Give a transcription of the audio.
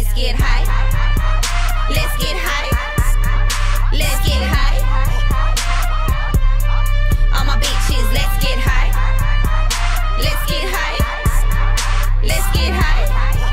Let's get high. Let's get high. Let's get high. All my bitches, let's get high. Let's get high. Let's get high.